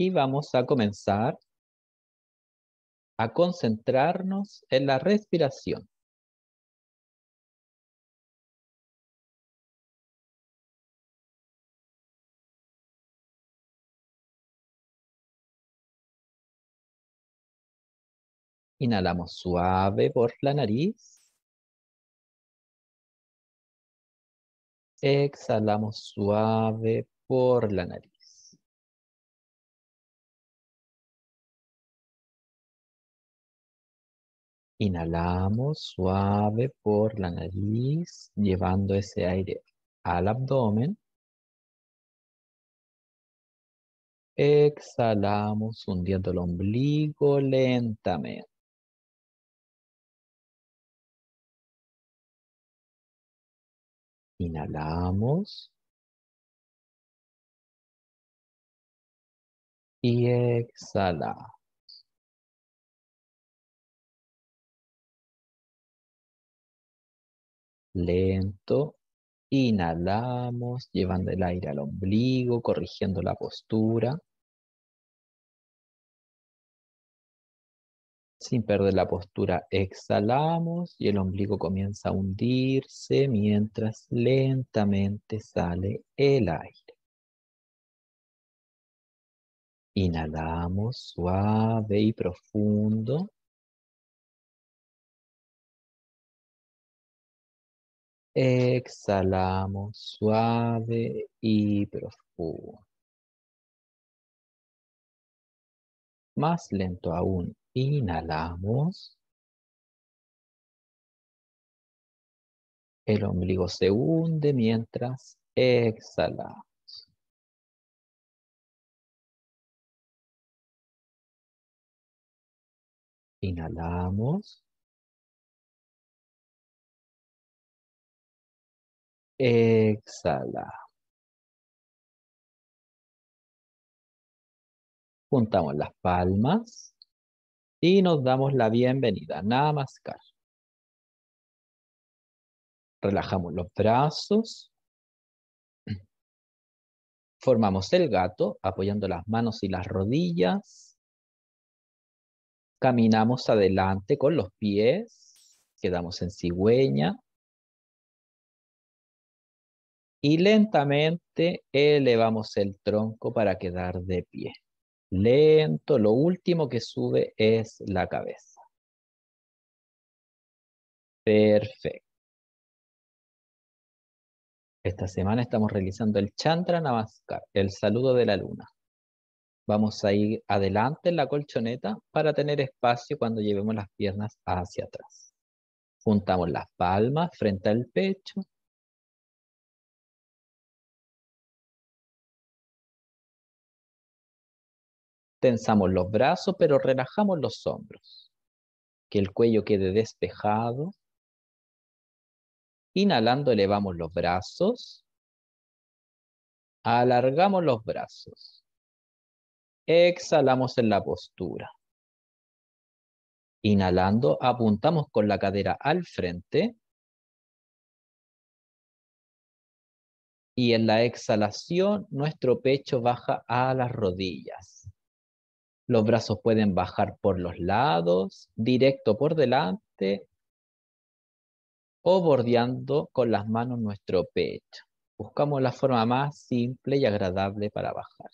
Y vamos a comenzar a concentrarnos en la respiración. Inhalamos suave por la nariz. Exhalamos suave por la nariz. Inhalamos suave por la nariz, llevando ese aire al abdomen. Exhalamos hundiendo el ombligo lentamente. Inhalamos. Y exhalamos. Lento. Inhalamos, llevando el aire al ombligo, corrigiendo la postura. Sin perder la postura, exhalamos y el ombligo comienza a hundirse mientras lentamente sale el aire. Inhalamos suave y profundo. Exhalamos suave y profundo. Más lento aún. Inhalamos. El ombligo se hunde mientras exhalamos. Inhalamos. Exhala. Juntamos las palmas y nos damos la bienvenida. Namaskar. Relajamos los brazos. Formamos el gato apoyando las manos y las rodillas. Caminamos adelante con los pies. Quedamos en cigüeña. Y lentamente elevamos el tronco para quedar de pie. Lento, lo último que sube es la cabeza. Perfecto. Esta semana estamos realizando el Chandra Namaskar, el saludo de la luna. Vamos a ir adelante en la colchoneta para tener espacio cuando llevemos las piernas hacia atrás. Juntamos las palmas frente al pecho Tensamos los brazos, pero relajamos los hombros. Que el cuello quede despejado. Inhalando, elevamos los brazos. Alargamos los brazos. Exhalamos en la postura. Inhalando, apuntamos con la cadera al frente. Y en la exhalación, nuestro pecho baja a las rodillas. Los brazos pueden bajar por los lados, directo por delante o bordeando con las manos nuestro pecho. Buscamos la forma más simple y agradable para bajar.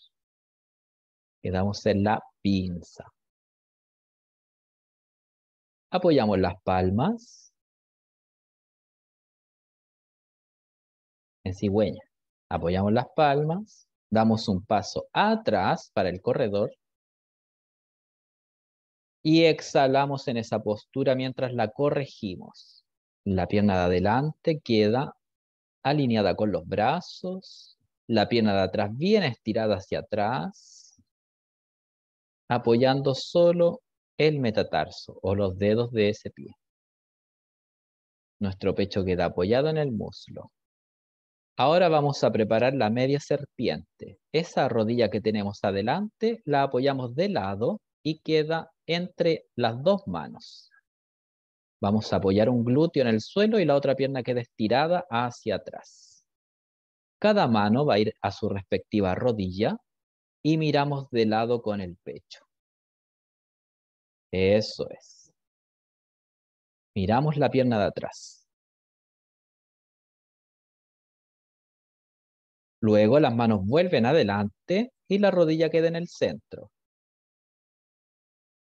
Quedamos en la pinza. Apoyamos las palmas en cigüeña. Apoyamos las palmas, damos un paso atrás para el corredor y exhalamos en esa postura mientras la corregimos. La pierna de adelante queda alineada con los brazos, la pierna de atrás bien estirada hacia atrás, apoyando solo el metatarso o los dedos de ese pie. Nuestro pecho queda apoyado en el muslo. Ahora vamos a preparar la media serpiente. Esa rodilla que tenemos adelante la apoyamos de lado y queda entre las dos manos. Vamos a apoyar un glúteo en el suelo y la otra pierna queda estirada hacia atrás. Cada mano va a ir a su respectiva rodilla y miramos de lado con el pecho. Eso es. Miramos la pierna de atrás. Luego las manos vuelven adelante y la rodilla queda en el centro.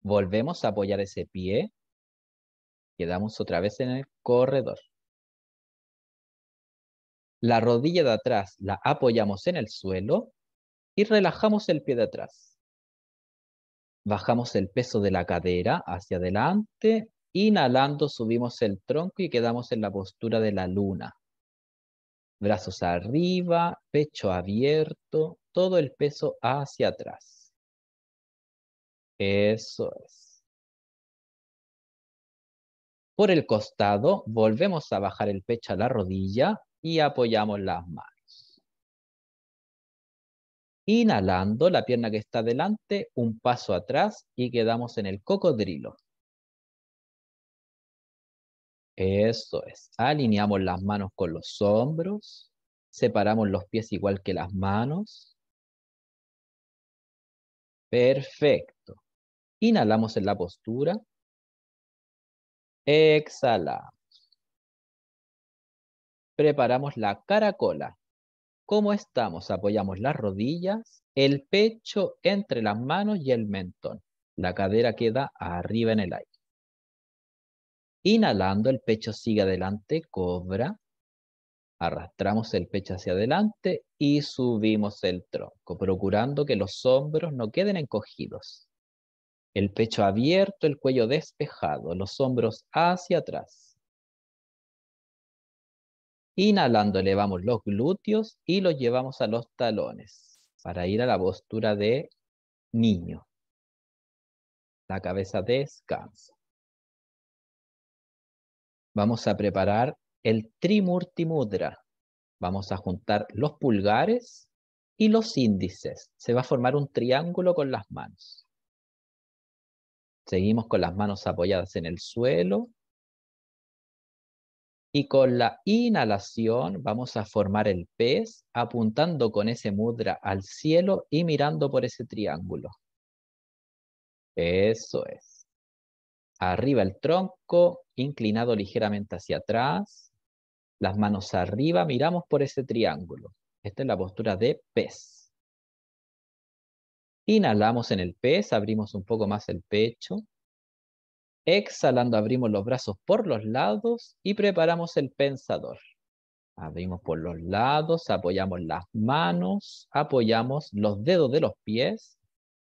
Volvemos a apoyar ese pie. Quedamos otra vez en el corredor. La rodilla de atrás la apoyamos en el suelo y relajamos el pie de atrás. Bajamos el peso de la cadera hacia adelante, inhalando subimos el tronco y quedamos en la postura de la luna. Brazos arriba, pecho abierto, todo el peso hacia atrás. Eso es. Por el costado, volvemos a bajar el pecho a la rodilla y apoyamos las manos. Inhalando la pierna que está delante, un paso atrás y quedamos en el cocodrilo. Eso es. Alineamos las manos con los hombros. Separamos los pies igual que las manos. Perfecto. Inhalamos en la postura. Exhalamos. Preparamos la caracola. ¿Cómo estamos? Apoyamos las rodillas, el pecho entre las manos y el mentón. La cadera queda arriba en el aire. Inhalando, el pecho sigue adelante, cobra. Arrastramos el pecho hacia adelante y subimos el tronco, procurando que los hombros no queden encogidos. El pecho abierto, el cuello despejado, los hombros hacia atrás. Inhalando, elevamos los glúteos y los llevamos a los talones para ir a la postura de niño. La cabeza descansa vamos a preparar el Trimurti Mudra. Vamos a juntar los pulgares y los índices. Se va a formar un triángulo con las manos. Seguimos con las manos apoyadas en el suelo. Y con la inhalación vamos a formar el pez apuntando con ese mudra al cielo y mirando por ese triángulo. Eso es. Arriba el tronco, inclinado ligeramente hacia atrás, las manos arriba, miramos por ese triángulo. Esta es la postura de pez. Inhalamos en el pez, abrimos un poco más el pecho. Exhalando, abrimos los brazos por los lados y preparamos el pensador. Abrimos por los lados, apoyamos las manos, apoyamos los dedos de los pies,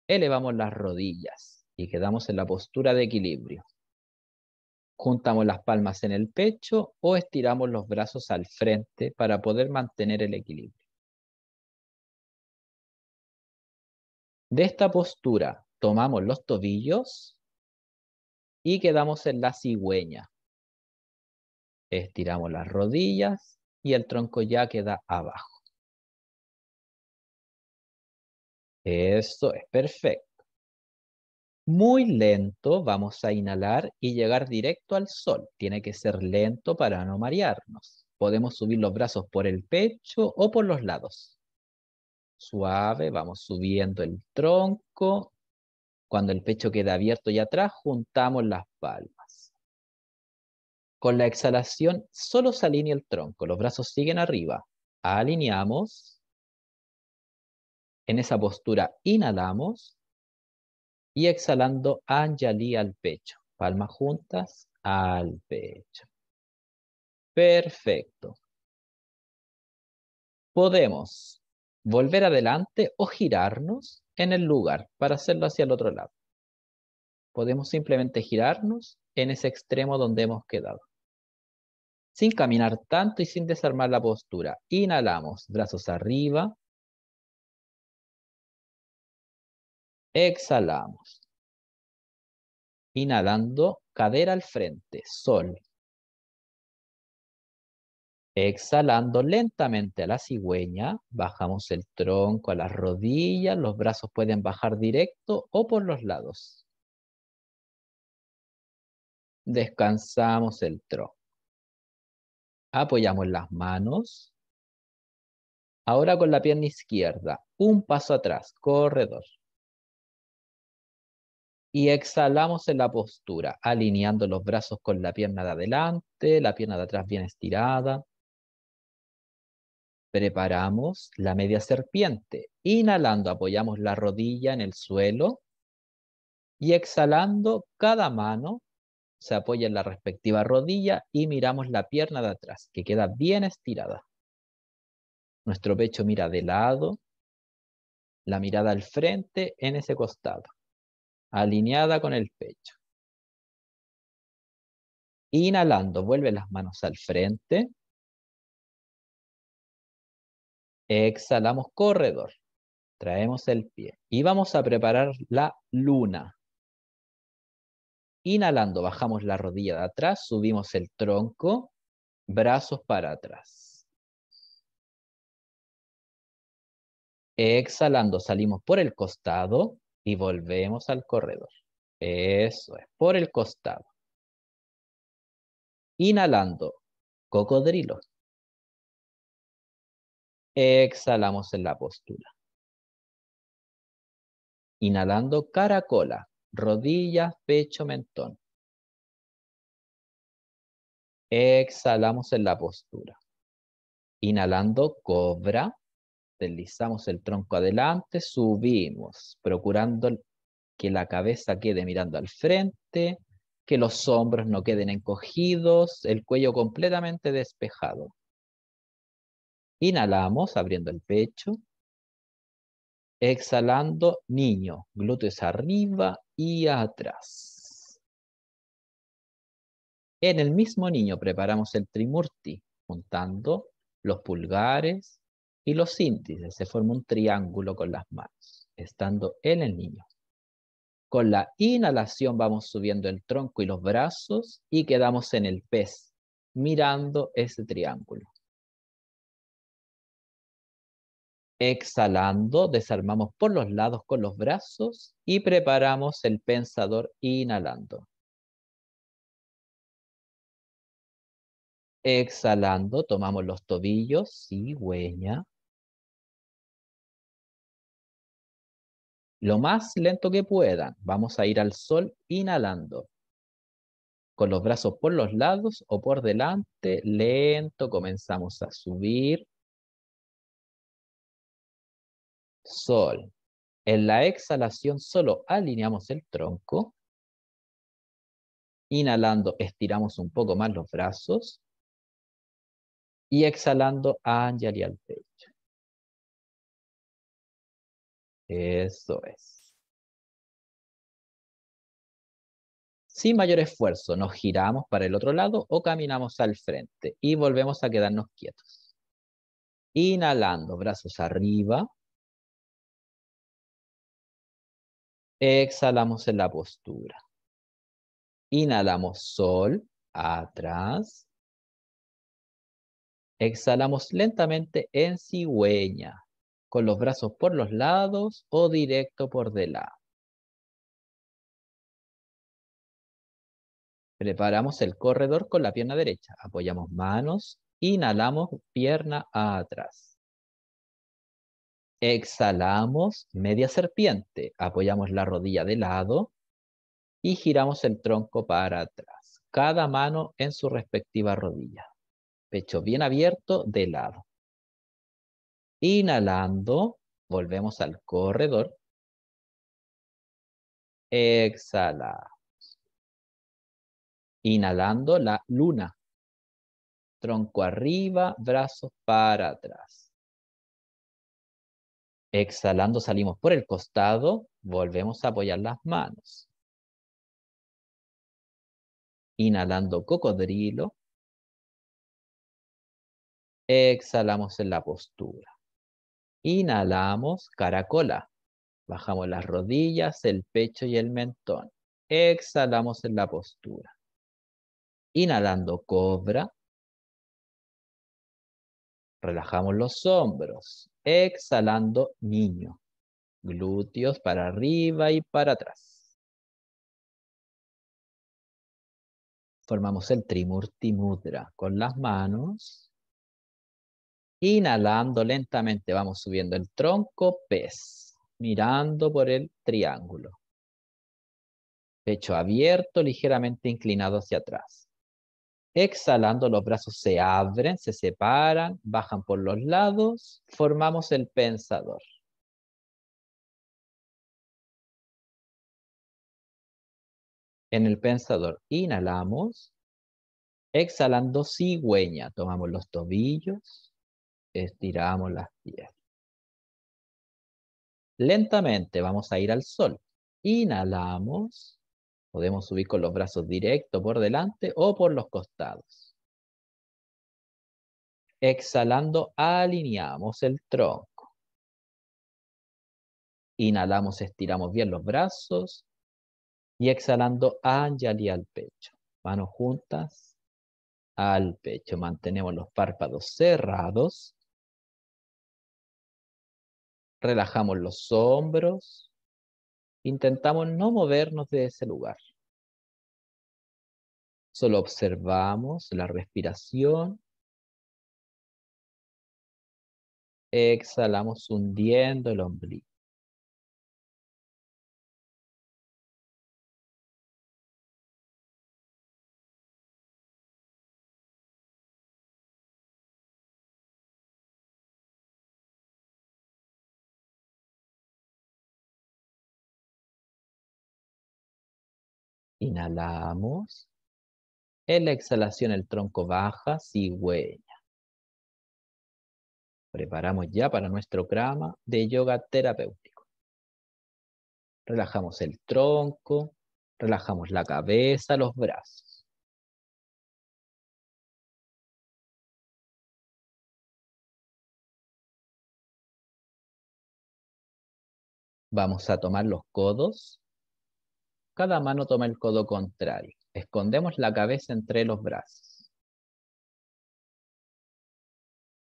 elevamos las rodillas y quedamos en la postura de equilibrio. Juntamos las palmas en el pecho o estiramos los brazos al frente para poder mantener el equilibrio. De esta postura tomamos los tobillos y quedamos en la cigüeña. Estiramos las rodillas y el tronco ya queda abajo. Eso es perfecto. Muy lento vamos a inhalar y llegar directo al sol. Tiene que ser lento para no marearnos. Podemos subir los brazos por el pecho o por los lados. Suave, vamos subiendo el tronco. Cuando el pecho queda abierto y atrás, juntamos las palmas. Con la exhalación, solo se alinea el tronco. Los brazos siguen arriba. Alineamos. En esa postura inhalamos y exhalando Anjali al pecho. Palmas juntas al pecho. Perfecto. Podemos volver adelante o girarnos en el lugar para hacerlo hacia el otro lado. Podemos simplemente girarnos en ese extremo donde hemos quedado. Sin caminar tanto y sin desarmar la postura. Inhalamos, brazos arriba, Exhalamos. Inhalando, cadera al frente, sol. Exhalando lentamente a la cigüeña, bajamos el tronco a las rodillas, los brazos pueden bajar directo o por los lados. Descansamos el tronco. Apoyamos las manos. Ahora con la pierna izquierda, un paso atrás, corredor. Y exhalamos en la postura, alineando los brazos con la pierna de adelante, la pierna de atrás bien estirada. Preparamos la media serpiente. Inhalando, apoyamos la rodilla en el suelo. Y exhalando, cada mano se apoya en la respectiva rodilla y miramos la pierna de atrás, que queda bien estirada. Nuestro pecho mira de lado, la mirada al frente en ese costado, alineada con el pecho. Inhalando, vuelve las manos al frente. Exhalamos corredor. Traemos el pie. Y vamos a preparar la luna. Inhalando, bajamos la rodilla de atrás, subimos el tronco, brazos para atrás. Exhalando, salimos por el costado y volvemos al corredor. Eso es, por el costado. Inhalando, cocodrilo. Exhalamos en la postura. Inhalando, caracola rodillas, pecho, mentón. Exhalamos en la postura. Inhalando, cobra. Deslizamos el tronco adelante, subimos, procurando que la cabeza quede mirando al frente, que los hombros no queden encogidos, el cuello completamente despejado. Inhalamos, abriendo el pecho. Exhalando, niño, glúteos arriba y atrás. En el mismo niño preparamos el trimurti, juntando los pulgares y los índices. Se forma un triángulo con las manos, estando en el niño. Con la inhalación vamos subiendo el tronco y los brazos y quedamos en el pez, mirando ese triángulo. Exhalando, desarmamos por los lados con los brazos y preparamos el pensador inhalando. Exhalando, tomamos los tobillos, cigüeña. Lo más lento que puedan. Vamos a ir al sol inhalando. Con los brazos por los lados o por delante, lento comenzamos a subir sol. En la exhalación solo alineamos el tronco. Inhalando, estiramos un poco más los brazos. Y exhalando, Anjali al pecho. Eso es. Sin mayor esfuerzo, nos giramos para el otro lado o caminamos al frente y volvemos a quedarnos quietos. Inhalando, brazos arriba. Exhalamos en la postura. Inhalamos sol, atrás. Exhalamos lentamente en cigüeña, con los brazos por los lados o directo por delante. Preparamos el corredor con la pierna derecha. Apoyamos manos, inhalamos pierna atrás. Exhalamos, media serpiente. Apoyamos la rodilla de lado y giramos el tronco para atrás. Cada mano en su respectiva rodilla. Pecho bien abierto de lado. Inhalando, volvemos al corredor. Exhalamos. Inhalando la luna. Tronco arriba, brazos para atrás. Exhalando salimos por el costado, volvemos a apoyar las manos. Inhalando cocodrilo. Exhalamos en la postura. Inhalamos caracola. Bajamos las rodillas, el pecho y el mentón. Exhalamos en la postura. Inhalando cobra. Relajamos los hombros. Exhalando niño. Glúteos para arriba y para atrás. Formamos el Trimurti Mudra con las manos. Inhalando lentamente, vamos subiendo el tronco, pez, mirando por el triángulo. Pecho abierto, ligeramente inclinado hacia atrás. Exhalando, los brazos se abren, se separan, bajan por los lados, formamos el pensador. En el pensador inhalamos, exhalando cigüeña, tomamos los tobillos, estiramos las piernas. Lentamente vamos a ir al sol. Inhalamos. Podemos subir con los brazos directos por delante o por los costados. Exhalando, alineamos el tronco. Inhalamos, estiramos bien los brazos. Y exhalando, anjali al pecho. Manos juntas al pecho. Mantenemos los párpados cerrados. Relajamos los hombros. Intentamos no movernos de ese lugar. Solo observamos la respiración. Exhalamos hundiendo el ombligo. Inhalamos. En la exhalación el tronco baja, cigüeña. Preparamos ya para nuestro grama de yoga terapéutico. Relajamos el tronco, relajamos la cabeza, los brazos. Vamos a tomar los codos cada mano toma el codo contrario. Escondemos la cabeza entre los brazos.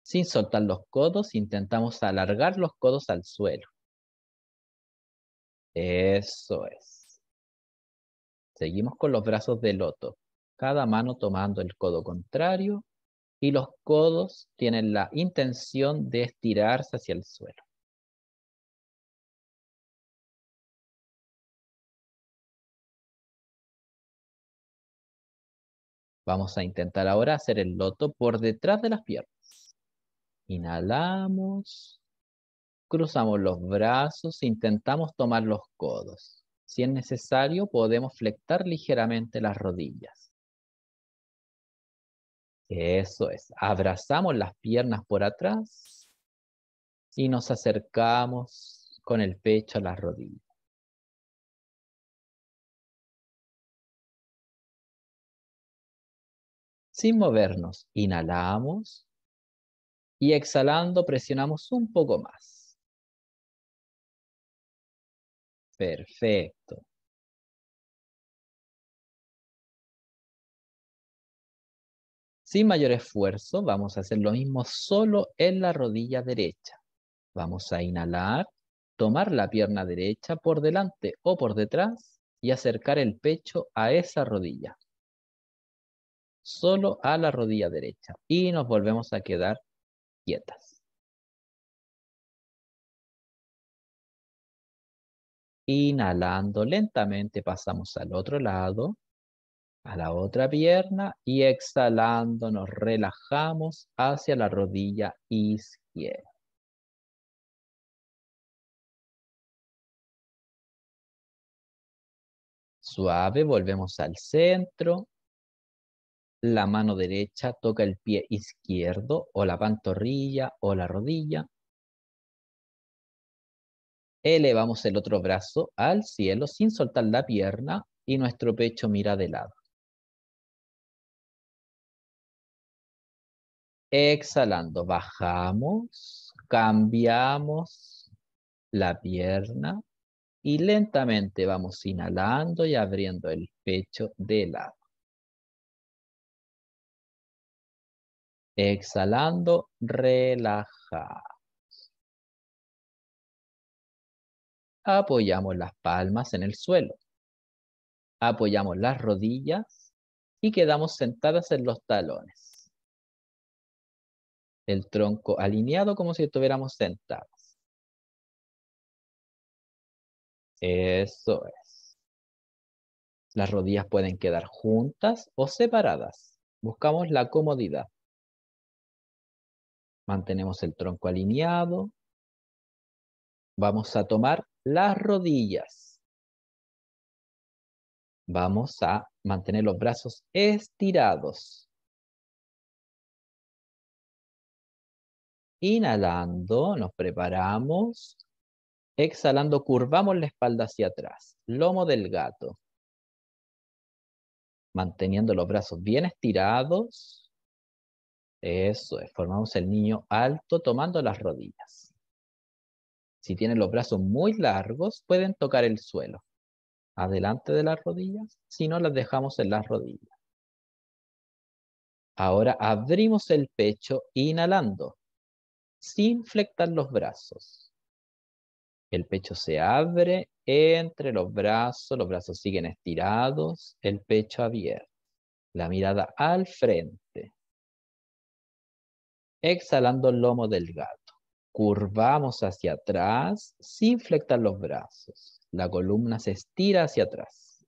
Sin soltar los codos, intentamos alargar los codos al suelo. Eso es. Seguimos con los brazos de loto. Cada mano tomando el codo contrario y los codos tienen la intención de estirarse hacia el suelo. Vamos a intentar ahora hacer el loto por detrás de las piernas. Inhalamos. Cruzamos los brazos, intentamos tomar los codos. Si es necesario, podemos flectar ligeramente las rodillas. Eso es. Abrazamos las piernas por atrás y nos acercamos con el pecho a las rodillas. Sin movernos, inhalamos y exhalando presionamos un poco más. Perfecto. Sin mayor esfuerzo, vamos a hacer lo mismo solo en la rodilla derecha. Vamos a inhalar, tomar la pierna derecha por delante o por detrás y acercar el pecho a esa rodilla solo a la rodilla derecha y nos volvemos a quedar quietas. Inhalando lentamente pasamos al otro lado, a la otra pierna y exhalando nos relajamos hacia la rodilla izquierda. Suave, volvemos al centro la mano derecha toca el pie izquierdo o la pantorrilla o la rodilla. Elevamos el otro brazo al cielo sin soltar la pierna y nuestro pecho mira de lado. Exhalando, bajamos, cambiamos la pierna y lentamente vamos inhalando y abriendo el pecho de lado. Exhalando, relaja. Apoyamos las palmas en el suelo. Apoyamos las rodillas y quedamos sentadas en los talones. El tronco alineado como si estuviéramos sentados. Eso es. Las rodillas pueden quedar juntas o separadas. Buscamos la comodidad. Mantenemos el tronco alineado. Vamos a tomar las rodillas. Vamos a mantener los brazos estirados. Inhalando, nos preparamos. Exhalando, curvamos la espalda hacia atrás. Lomo del gato. Manteniendo los brazos bien estirados. Eso es, formamos el niño alto tomando las rodillas. Si tienen los brazos muy largos, pueden tocar el suelo. Adelante de las rodillas, si no las dejamos en las rodillas. Ahora abrimos el pecho inhalando, sin flectar los brazos. El pecho se abre entre los brazos, los brazos siguen estirados, el pecho abierto, la mirada al frente. Exhalando el lomo del gato. Curvamos hacia atrás sin flectar los brazos. La columna se estira hacia atrás.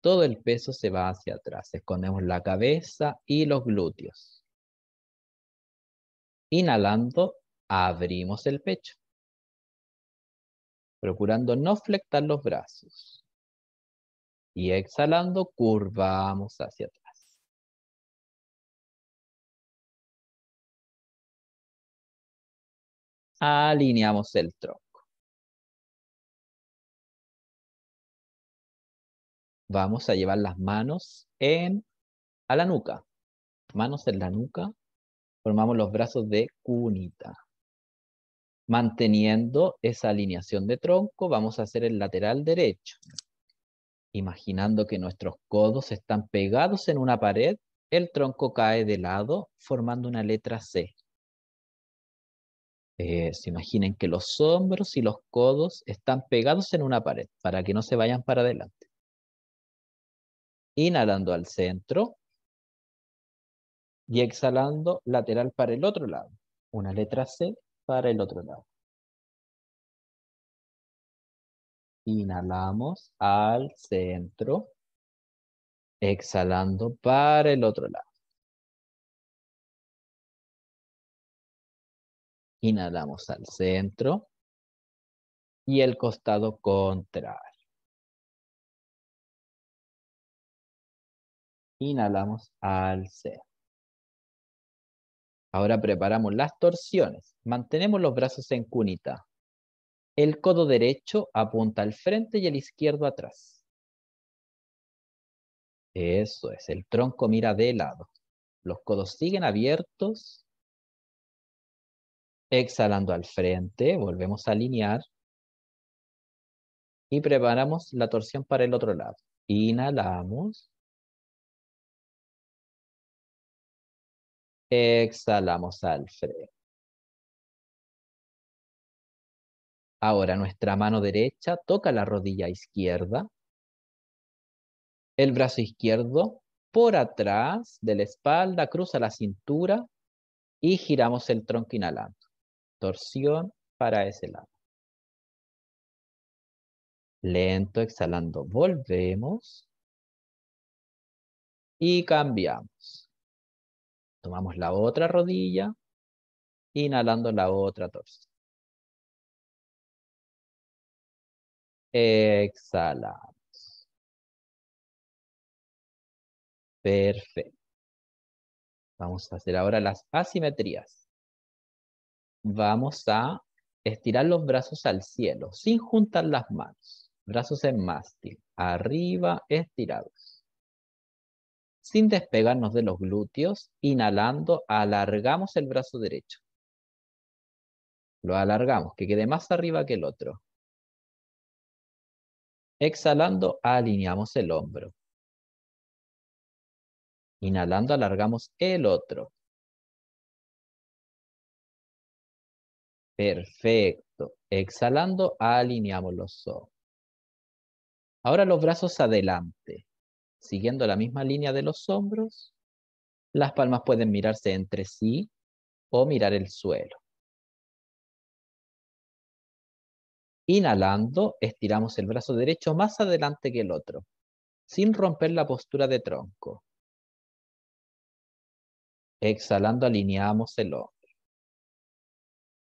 Todo el peso se va hacia atrás. Escondemos la cabeza y los glúteos. Inhalando, abrimos el pecho. Procurando no flectar los brazos. Y exhalando, curvamos hacia atrás. Alineamos el tronco. Vamos a llevar las manos en, a la nuca. Manos en la nuca. Formamos los brazos de cunita. Manteniendo esa alineación de tronco, vamos a hacer el lateral derecho. Imaginando que nuestros codos están pegados en una pared, el tronco cae de lado formando una letra C. Eh, se imaginen que los hombros y los codos están pegados en una pared para que no se vayan para adelante. Inhalando al centro y exhalando lateral para el otro lado. Una letra C para el otro lado. Inhalamos al centro, exhalando para el otro lado. Inhalamos al centro y el costado contrario. Inhalamos al centro. Ahora preparamos las torsiones. Mantenemos los brazos en cunita. El codo derecho apunta al frente y el izquierdo atrás. Eso es, el tronco mira de lado. Los codos siguen abiertos Exhalando al frente, volvemos a alinear. Y preparamos la torsión para el otro lado. Inhalamos. Exhalamos al frente. Ahora nuestra mano derecha toca la rodilla izquierda. El brazo izquierdo por atrás de la espalda cruza la cintura y giramos el tronco inhalando torsión para ese lado. Lento, exhalando, volvemos. Y cambiamos. Tomamos la otra rodilla, inhalando la otra torsión. Exhalamos. Perfecto. Vamos a hacer ahora las asimetrías vamos a estirar los brazos al cielo, sin juntar las manos. Brazos en mástil, arriba, estirados. Sin despegarnos de los glúteos, inhalando, alargamos el brazo derecho. Lo alargamos, que quede más arriba que el otro. Exhalando, alineamos el hombro. Inhalando, alargamos el otro. Perfecto. Exhalando, alineamos los ojos. Ahora los brazos adelante, siguiendo la misma línea de los hombros. Las palmas pueden mirarse entre sí o mirar el suelo. Inhalando, estiramos el brazo derecho más adelante que el otro, sin romper la postura de tronco. Exhalando, alineamos el hombro.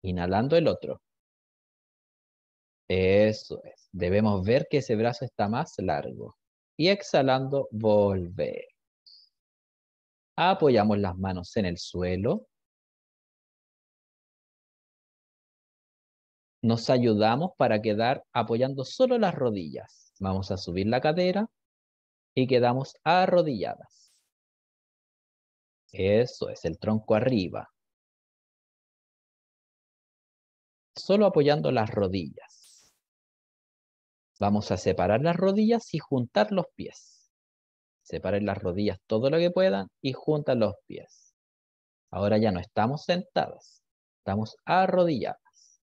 Inhalando el otro. Eso es. Debemos ver que ese brazo está más largo. Y exhalando, volver. Apoyamos las manos en el suelo. Nos ayudamos para quedar apoyando solo las rodillas. Vamos a subir la cadera y quedamos arrodilladas. Eso es el tronco arriba. Solo apoyando las rodillas. Vamos a separar las rodillas y juntar los pies. Separen las rodillas todo lo que puedan y juntan los pies. Ahora ya no estamos sentadas, estamos arrodilladas.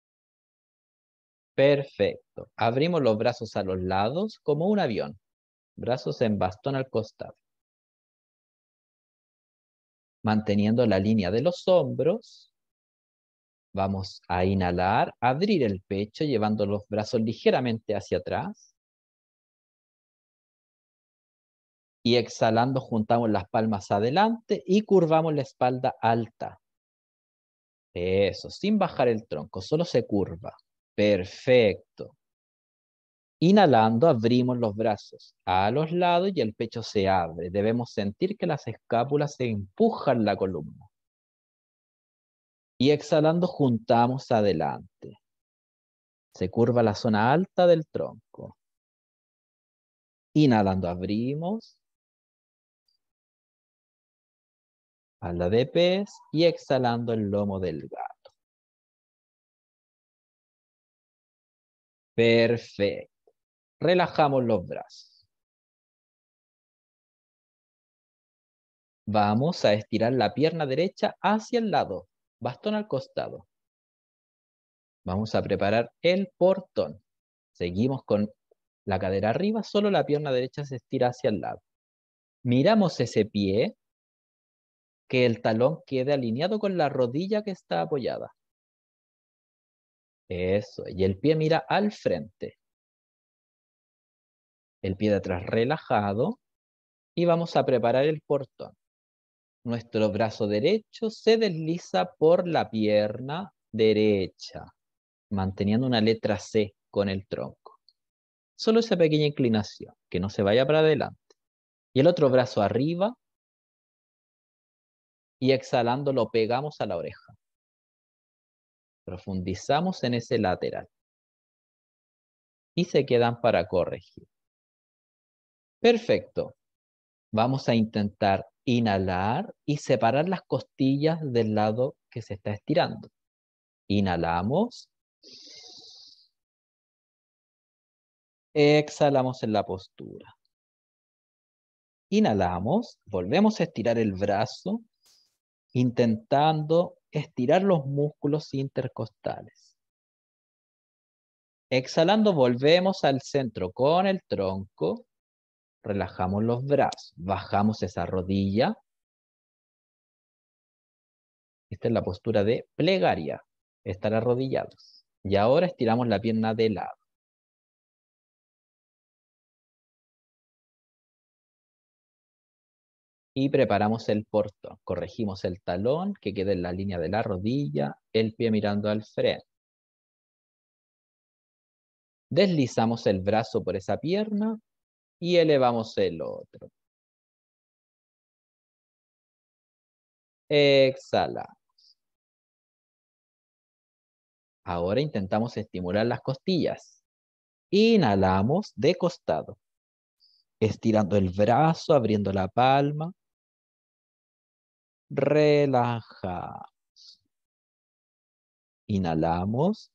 Perfecto. Abrimos los brazos a los lados como un avión. Brazos en bastón al costado. Manteniendo la línea de los hombros. Vamos a inhalar, abrir el pecho llevando los brazos ligeramente hacia atrás. Y exhalando, juntamos las palmas adelante y curvamos la espalda alta. Eso, sin bajar el tronco, solo se curva. Perfecto. Inhalando, abrimos los brazos a los lados y el pecho se abre. Debemos sentir que las escápulas se empujan la columna. Y exhalando, juntamos adelante. Se curva la zona alta del tronco. Inhalando, abrimos. Ala de pez y exhalando el lomo del gato. Perfecto. Relajamos los brazos. Vamos a estirar la pierna derecha hacia el lado, bastón al costado. Vamos a preparar el portón. Seguimos con la cadera arriba, solo la pierna derecha se estira hacia el lado. Miramos ese pie que el talón quede alineado con la rodilla que está apoyada. Eso, y el pie mira al frente. El pie de atrás relajado y vamos a preparar el portón. Nuestro brazo derecho se desliza por la pierna derecha, manteniendo una letra C con el tronco. Solo esa pequeña inclinación, que no se vaya para adelante. Y el otro brazo arriba y exhalando lo pegamos a la oreja. Profundizamos en ese lateral. Y se quedan para corregir. Perfecto. Vamos a intentar inhalar y separar las costillas del lado que se está estirando. Inhalamos. Exhalamos en la postura. Inhalamos, volvemos a estirar el brazo intentando estirar los músculos intercostales. Exhalando, volvemos al centro con el tronco. Relajamos los brazos, bajamos esa rodilla. Esta es la postura de plegaria, estar arrodillados. Y ahora estiramos la pierna de lado. y preparamos el portón. Corregimos el talón que quede en la línea de la rodilla, el pie mirando al frente. Deslizamos el brazo por esa pierna y elevamos el otro. Exhalamos. Ahora intentamos estimular las costillas. Inhalamos de costado. Estirando el brazo, abriendo la palma relajamos. Inhalamos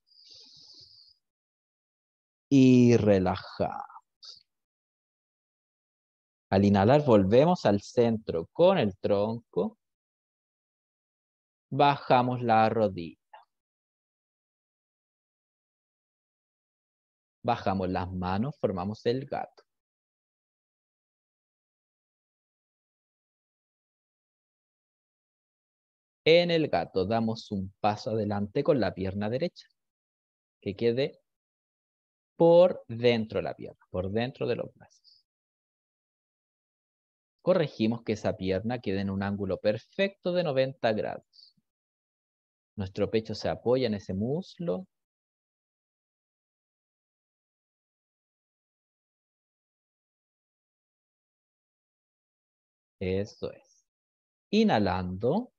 y relajamos. Al inhalar volvemos al centro con el tronco. Bajamos la rodilla. Bajamos las manos, formamos el gato. En el gato damos un paso adelante con la pierna derecha, que quede por dentro de la pierna, por dentro de los brazos. Corregimos que esa pierna quede en un ángulo perfecto de 90 grados. Nuestro pecho se apoya en ese muslo. Eso es. Inhalando,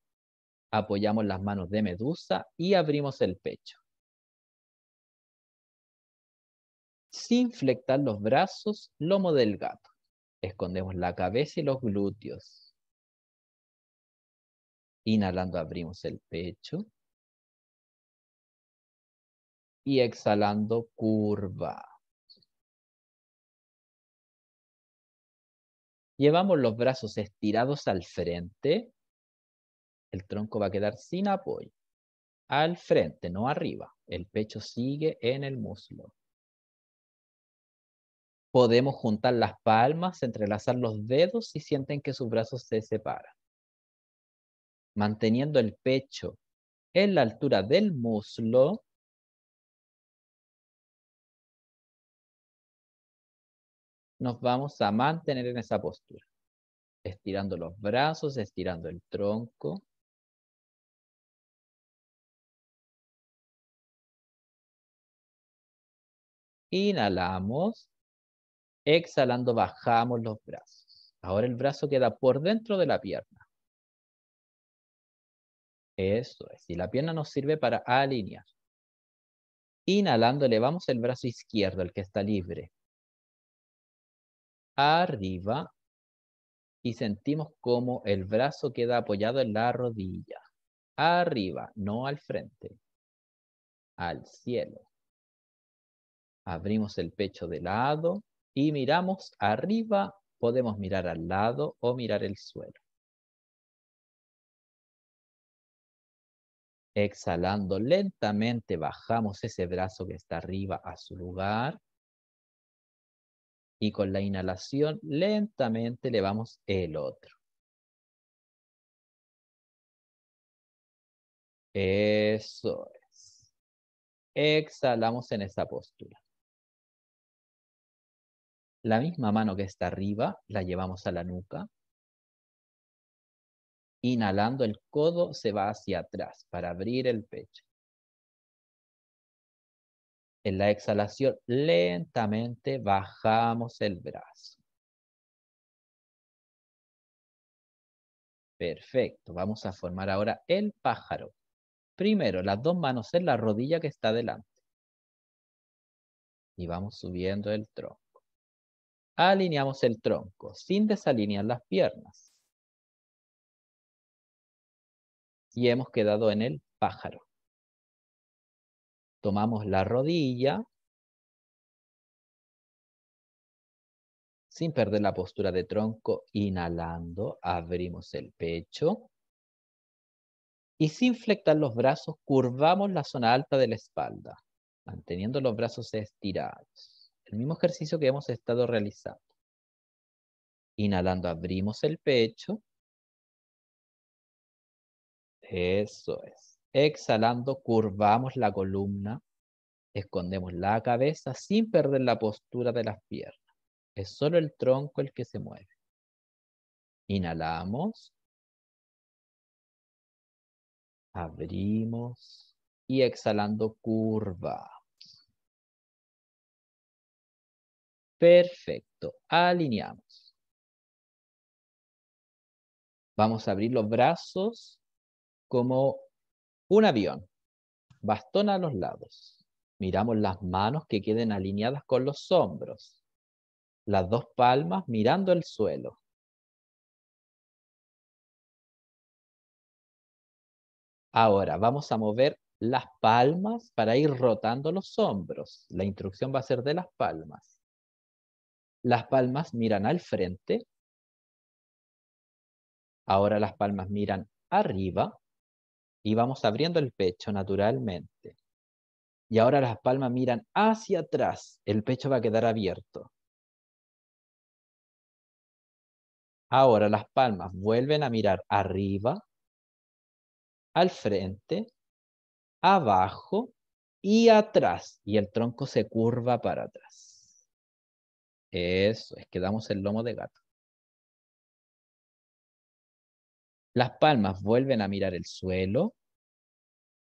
apoyamos las manos de medusa y abrimos el pecho. Sin flectar los brazos, lomo del gato. Escondemos la cabeza y los glúteos. Inhalando abrimos el pecho. Y exhalando curva. Llevamos los brazos estirados al frente el tronco va a quedar sin apoyo. Al frente, no arriba. El pecho sigue en el muslo. Podemos juntar las palmas, entrelazar los dedos y sienten que sus brazos se separan. Manteniendo el pecho en la altura del muslo, nos vamos a mantener en esa postura. Estirando los brazos, estirando el tronco. Inhalamos. Exhalando, bajamos los brazos. Ahora el brazo queda por dentro de la pierna. Eso es. Y la pierna nos sirve para alinear. Inhalando, elevamos el brazo izquierdo, el que está libre. Arriba. Y sentimos como el brazo queda apoyado en la rodilla. Arriba, no al frente. Al cielo. Abrimos el pecho de lado y miramos arriba. Podemos mirar al lado o mirar el suelo. Exhalando lentamente, bajamos ese brazo que está arriba a su lugar. Y con la inhalación, lentamente elevamos el otro. Eso es. Exhalamos en esa postura. La misma mano que está arriba la llevamos a la nuca. Inhalando el codo se va hacia atrás para abrir el pecho. En la exhalación lentamente bajamos el brazo. Perfecto. Vamos a formar ahora el pájaro. Primero, las dos manos en la rodilla que está delante. Y vamos subiendo el tronco. Alineamos el tronco sin desalinear las piernas. Y hemos quedado en el pájaro. Tomamos la rodilla. Sin perder la postura de tronco, inhalando, abrimos el pecho. Y sin flectar los brazos, curvamos la zona alta de la espalda, manteniendo los brazos estirados. El mismo ejercicio que hemos estado realizando. Inhalando, abrimos el pecho. Eso es. Exhalando, curvamos la columna. Escondemos la cabeza sin perder la postura de las piernas. Es solo el tronco el que se mueve. Inhalamos. Abrimos. Y exhalando, curva. Perfecto. Alineamos. Vamos a abrir los brazos como un avión. Bastón a los lados. Miramos las manos que queden alineadas con los hombros. Las dos palmas mirando el suelo. Ahora vamos a mover las palmas para ir rotando los hombros. La instrucción va a ser de las palmas. Las palmas miran al frente. Ahora las palmas miran arriba y vamos abriendo el pecho naturalmente. Y ahora las palmas miran hacia atrás. El pecho va a quedar abierto. Ahora las palmas vuelven a mirar arriba al frente, abajo y atrás. Y el tronco se curva para atrás. Eso es que damos el lomo de gato. Las palmas vuelven a mirar el suelo,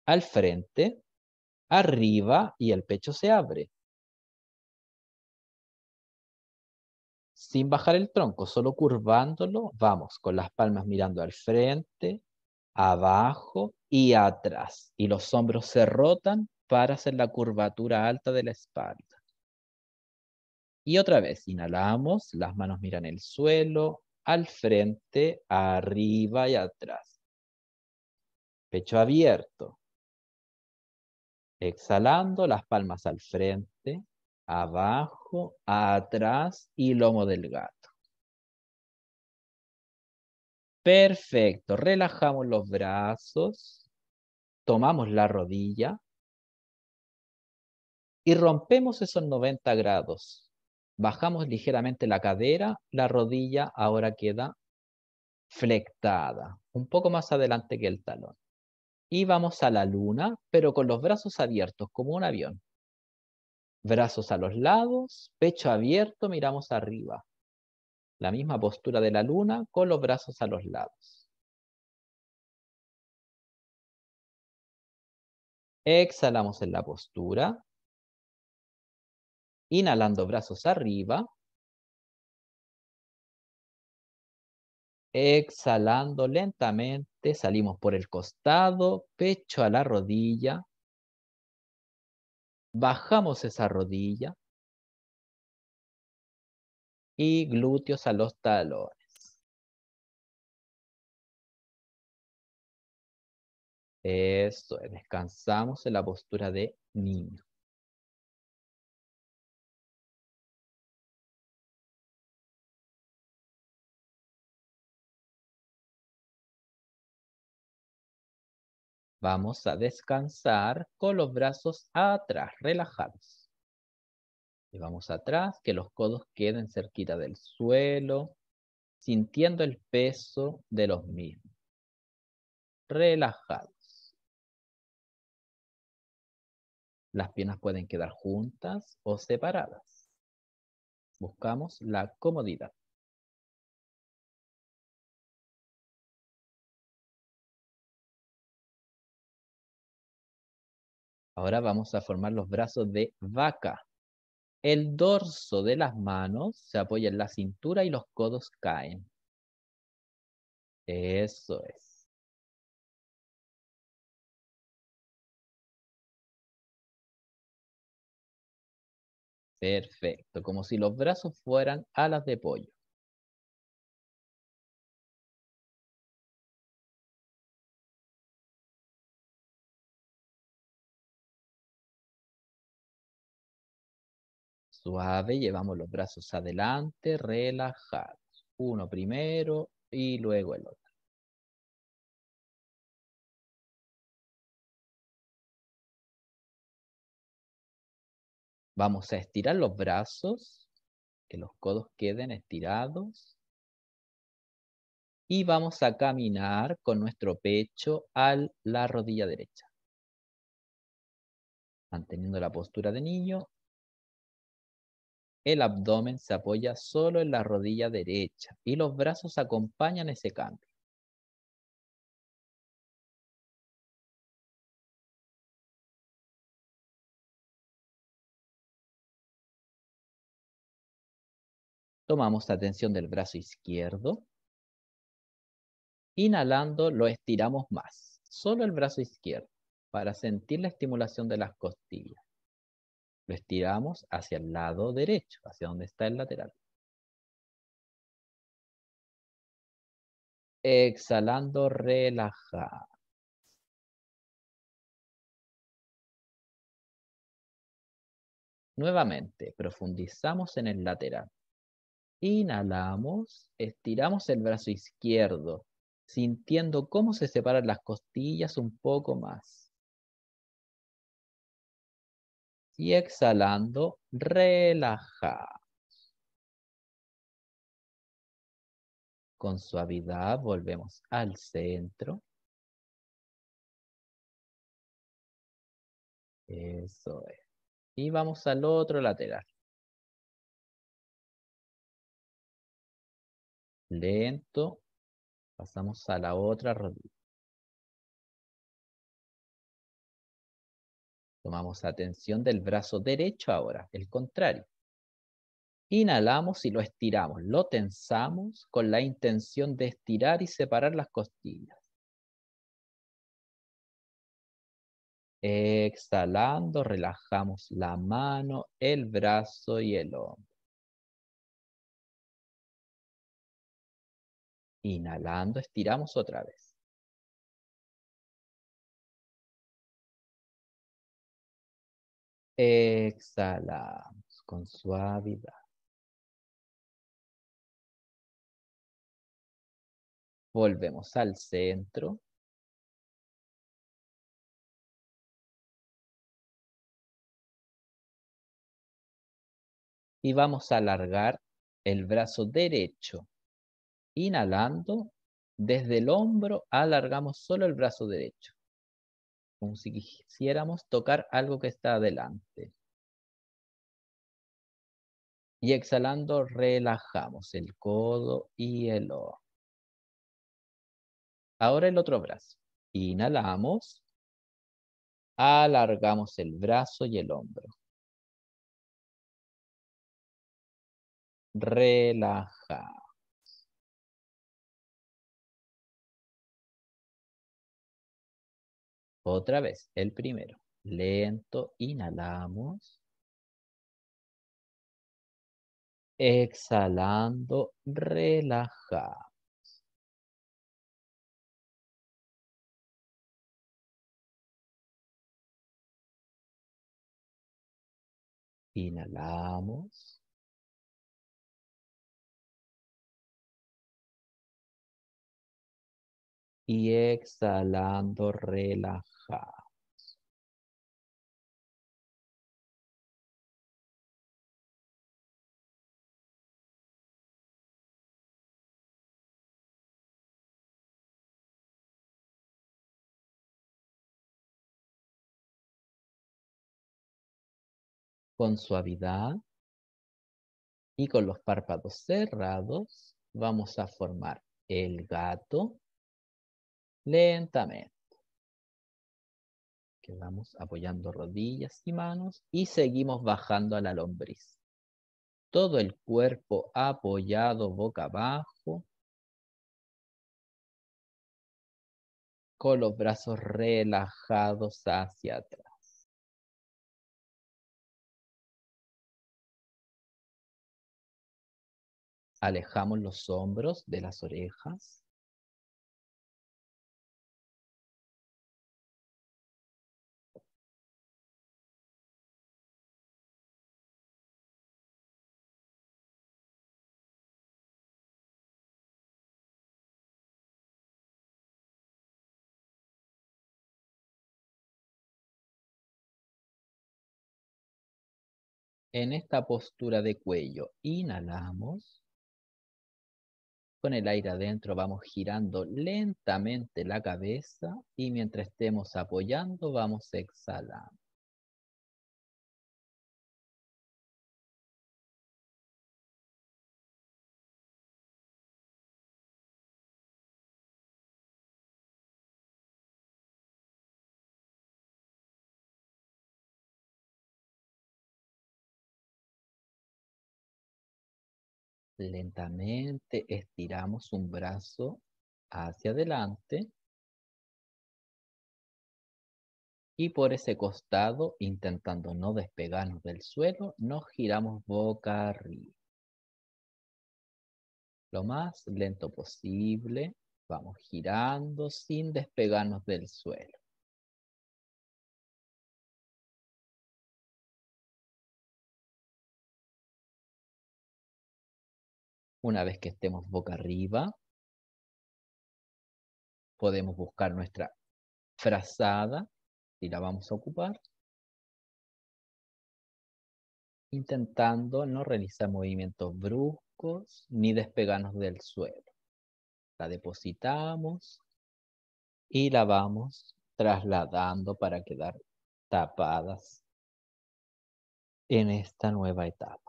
al frente, arriba y el pecho se abre. Sin bajar el tronco, solo curvándolo, vamos con las palmas mirando al frente, abajo y atrás. Y los hombros se rotan para hacer la curvatura alta de la espalda. Y otra vez, inhalamos, las manos miran el suelo, al frente, arriba y atrás. Pecho abierto. Exhalando, las palmas al frente, abajo, atrás y lomo del gato. Perfecto. Relajamos los brazos. Tomamos la rodilla. Y rompemos esos 90 grados. Bajamos ligeramente la cadera. La rodilla ahora queda flectada. Un poco más adelante que el talón. Y vamos a la luna, pero con los brazos abiertos, como un avión. Brazos a los lados, pecho abierto, miramos arriba. La misma postura de la luna con los brazos a los lados. Exhalamos en la postura. Inhalando brazos arriba. Exhalando lentamente, salimos por el costado, pecho a la rodilla. Bajamos esa rodilla y glúteos a los talones. Esto, descansamos en la postura de niño. Vamos a descansar con los brazos atrás, relajados. Y vamos atrás, que los codos queden cerquita del suelo, sintiendo el peso de los mismos. Relajados. Las piernas pueden quedar juntas o separadas. Buscamos la comodidad. Ahora vamos a formar los brazos de vaca. El dorso de las manos se apoya en la cintura y los codos caen. Eso es. Perfecto, como si los brazos fueran alas de pollo. Suave, llevamos los brazos adelante, relajados. Uno primero y luego el otro. Vamos a estirar los brazos, que los codos queden estirados. Y vamos a caminar con nuestro pecho a la rodilla derecha. Manteniendo la postura de niño, el abdomen se apoya solo en la rodilla derecha y los brazos acompañan ese cambio. Tomamos atención del brazo izquierdo. Inhalando lo estiramos más, solo el brazo izquierdo, para sentir la estimulación de las costillas. Lo estiramos hacia el lado derecho, hacia donde está el lateral. Exhalando, relaja. Nuevamente, profundizamos en el lateral. Inhalamos, estiramos el brazo izquierdo, sintiendo cómo se separan las costillas un poco más. y exhalando, relaja. Con suavidad volvemos al centro. Eso es. Y vamos al otro lateral. Lento. Pasamos a la otra rodilla. Tomamos atención del brazo derecho ahora, el contrario. Inhalamos y lo estiramos, lo tensamos con la intención de estirar y separar las costillas. Exhalando, relajamos la mano, el brazo y el hombro. Inhalando, estiramos otra vez. Exhalamos con suavidad. Volvemos al centro. Y vamos a alargar el brazo derecho. Inhalando, desde el hombro alargamos solo el brazo derecho. Como si quisiéramos tocar algo que está adelante. Y exhalando, relajamos el codo y el hombro. Ahora el otro brazo. Inhalamos. Alargamos el brazo y el hombro. Relajamos. Otra vez, el primero. Lento, inhalamos. Exhalando, relajamos. Inhalamos. Y exhalando, relajamos. Con suavidad y con los párpados cerrados vamos a formar el gato lentamente. Quedamos apoyando rodillas y manos y seguimos bajando a la lombriz. Todo el cuerpo apoyado boca abajo. Con los brazos relajados hacia atrás. Alejamos los hombros de las orejas. En esta postura de cuello, inhalamos. Con el aire adentro vamos girando lentamente la cabeza y mientras estemos apoyando vamos exhalando. Lentamente estiramos un brazo hacia adelante. Y por ese costado, intentando no despegarnos del suelo, nos giramos boca arriba. Lo más lento posible, vamos girando sin despegarnos del suelo. Una vez que estemos boca arriba, podemos buscar nuestra frazada y la vamos a ocupar. Intentando no realizar movimientos bruscos ni despegarnos del suelo. La depositamos y la vamos trasladando para quedar tapadas en esta nueva etapa.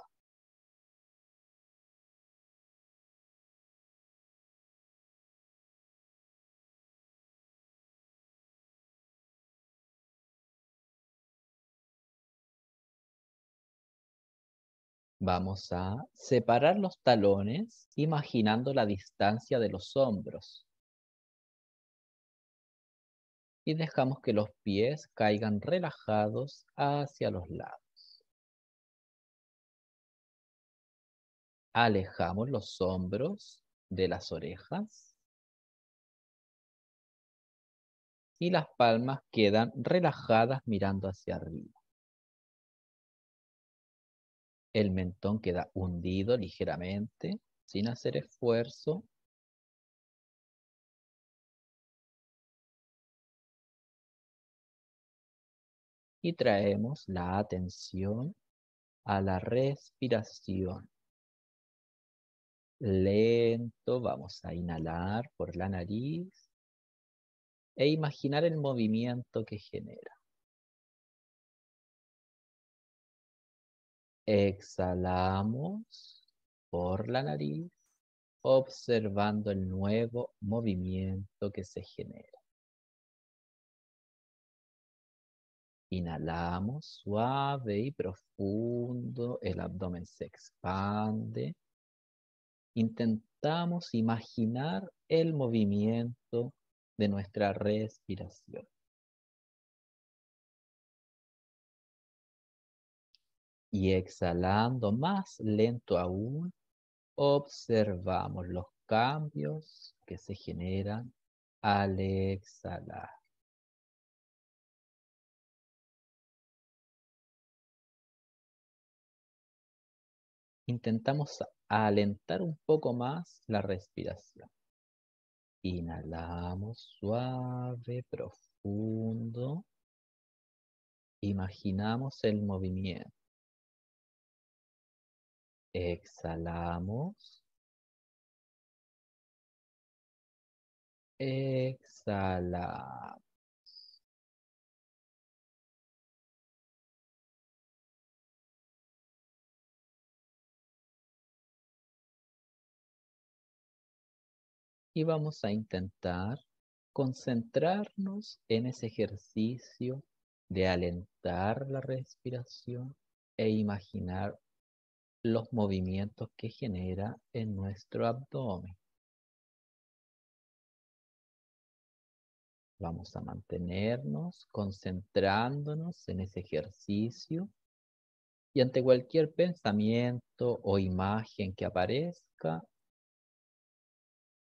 Vamos a separar los talones imaginando la distancia de los hombros. Y dejamos que los pies caigan relajados hacia los lados. Alejamos los hombros de las orejas. Y las palmas quedan relajadas mirando hacia arriba. El mentón queda hundido ligeramente, sin hacer esfuerzo. Y traemos la atención a la respiración. Lento, vamos a inhalar por la nariz e imaginar el movimiento que genera. Exhalamos por la nariz, observando el nuevo movimiento que se genera. Inhalamos suave y profundo, el abdomen se expande. Intentamos imaginar el movimiento de nuestra respiración. Y exhalando más lento aún, observamos los cambios que se generan al exhalar. Intentamos alentar un poco más la respiración. Inhalamos suave, profundo. Imaginamos el movimiento. Exhalamos. Exhalamos. Y vamos a intentar concentrarnos en ese ejercicio de alentar la respiración e imaginar los movimientos que genera en nuestro abdomen. Vamos a mantenernos concentrándonos en ese ejercicio y ante cualquier pensamiento o imagen que aparezca,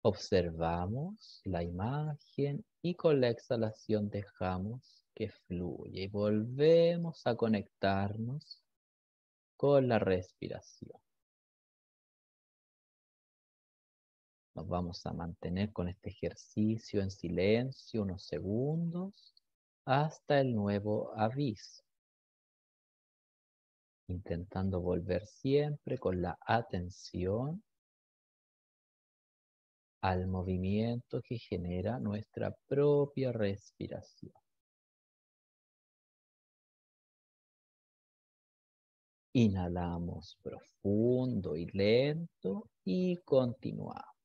observamos la imagen y con la exhalación dejamos que fluya y volvemos a conectarnos con la respiración. Nos vamos a mantener con este ejercicio en silencio unos segundos hasta el nuevo aviso. Intentando volver siempre con la atención al movimiento que genera nuestra propia respiración. Inhalamos profundo y lento y continuamos.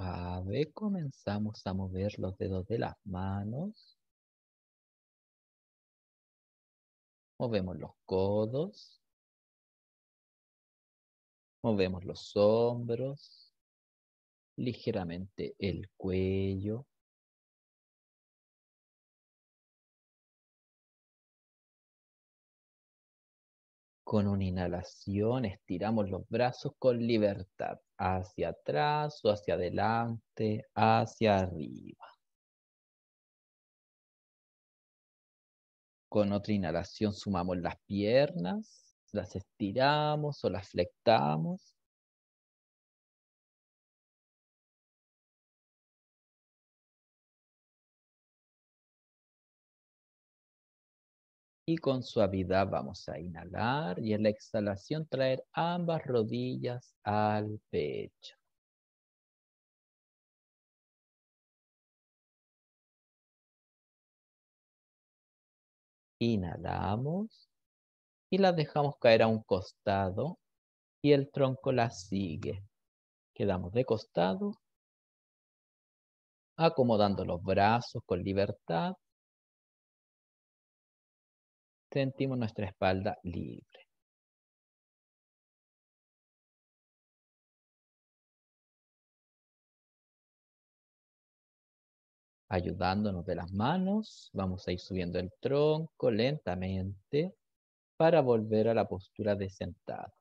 Suave, comenzamos a mover los dedos de las manos. Movemos los codos. Movemos los hombros. Ligeramente el cuello. Con una inhalación estiramos los brazos con libertad, hacia atrás o hacia adelante, hacia arriba. Con otra inhalación sumamos las piernas, las estiramos o las flectamos. Y con suavidad vamos a inhalar y en la exhalación traer ambas rodillas al pecho. Inhalamos y las dejamos caer a un costado y el tronco la sigue. Quedamos de costado, acomodando los brazos con libertad sentimos nuestra espalda libre. Ayudándonos de las manos, vamos a ir subiendo el tronco lentamente para volver a la postura de sentado.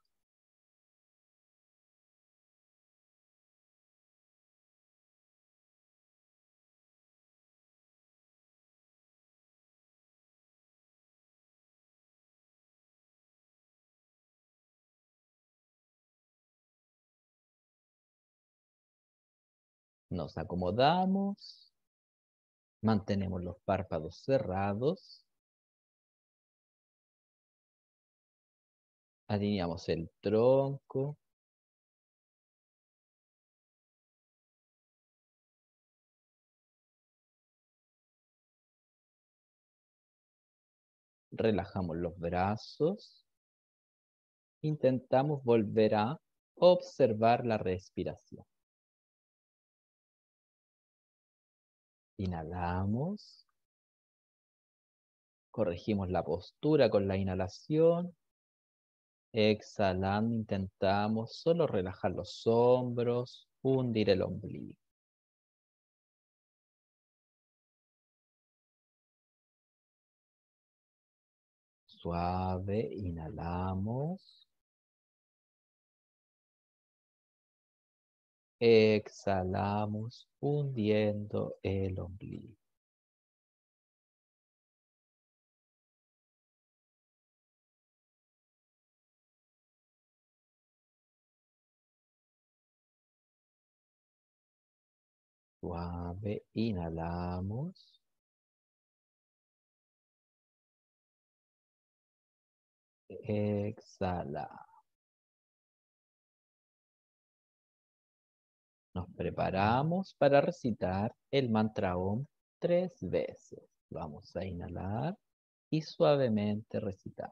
Nos acomodamos. Mantenemos los párpados cerrados. Alineamos el tronco. Relajamos los brazos. Intentamos volver a observar la respiración. Inhalamos. Corregimos la postura con la inhalación. Exhalando, intentamos solo relajar los hombros, hundir el ombligo. Suave, inhalamos. Exhalamos hundiendo el ombligo. Suave, inhalamos. Exhala. Nos preparamos para recitar el mantra OM tres veces. Vamos a inhalar y suavemente recitar.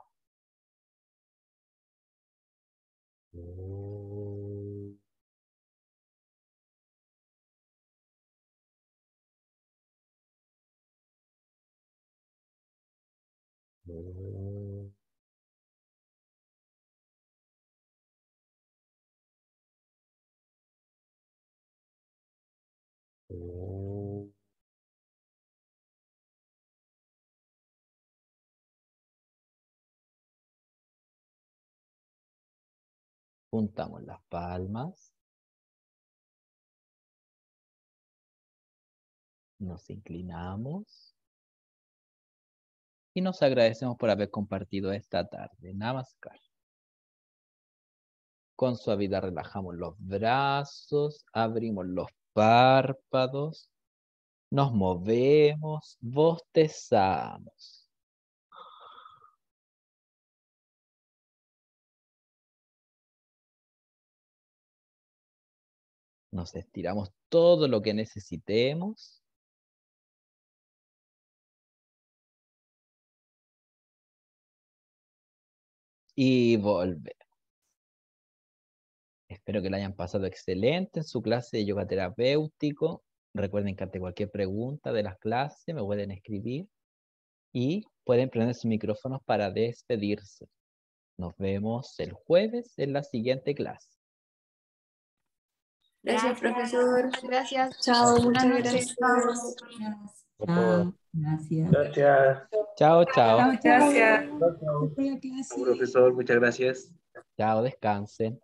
Juntamos las palmas. Nos inclinamos. Y nos agradecemos por haber compartido esta tarde. Namaskar. Con suavidad relajamos los brazos, abrimos los párpados, nos movemos, bostezamos. Nos estiramos todo lo que necesitemos. Y volvemos. Espero que la hayan pasado excelente en su clase de yoga terapéutico. Recuerden que ante cualquier pregunta de las clases me pueden escribir y pueden prender sus micrófonos para despedirse. Nos vemos el jueves en la siguiente clase. Gracias, profesor. Gracias. Chao, muchas gracias. Chao, gracias. Gracias. Chao, chao. Chao, chao. Gracias. Profesor, muchas gracias. Chao, descansen.